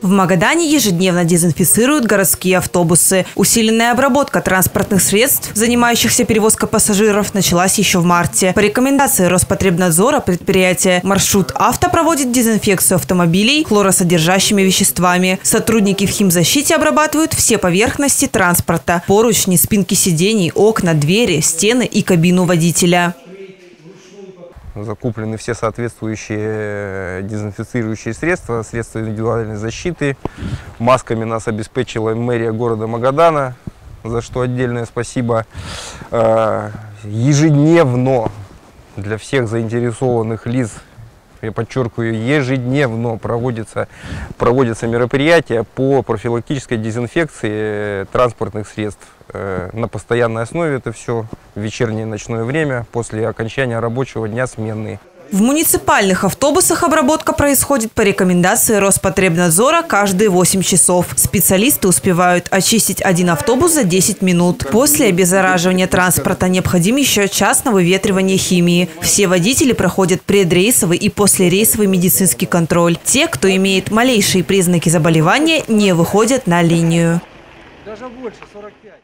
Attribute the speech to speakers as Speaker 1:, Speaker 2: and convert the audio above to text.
Speaker 1: В Магадане ежедневно дезинфицируют городские автобусы. Усиленная обработка транспортных средств, занимающихся перевозкой пассажиров, началась еще в марте. По рекомендации Роспотребнадзора предприятие «Маршрут Авто» проводит дезинфекцию автомобилей хлоросодержащими веществами. Сотрудники в химзащите обрабатывают все поверхности транспорта – поручни, спинки сидений, окна, двери, стены и кабину водителя
Speaker 2: закуплены все соответствующие э, дезинфицирующие средства, средства индивидуальной защиты. Масками нас обеспечила мэрия города Магадана, за что отдельное спасибо. Э, ежедневно для всех заинтересованных лиц я подчеркиваю, ежедневно проводятся, проводятся мероприятия по профилактической дезинфекции транспортных средств. Э, на постоянной основе это все в вечернее и ночное время после окончания рабочего дня сменные.
Speaker 1: В муниципальных автобусах обработка происходит по рекомендации Роспотребнадзора каждые 8 часов. Специалисты успевают очистить один автобус за 10 минут. После обеззараживания транспорта необходим еще час на выветривание химии. Все водители проходят предрейсовый и послерейсовый медицинский контроль. Те, кто имеет малейшие признаки заболевания, не выходят на линию. Даже больше, 45.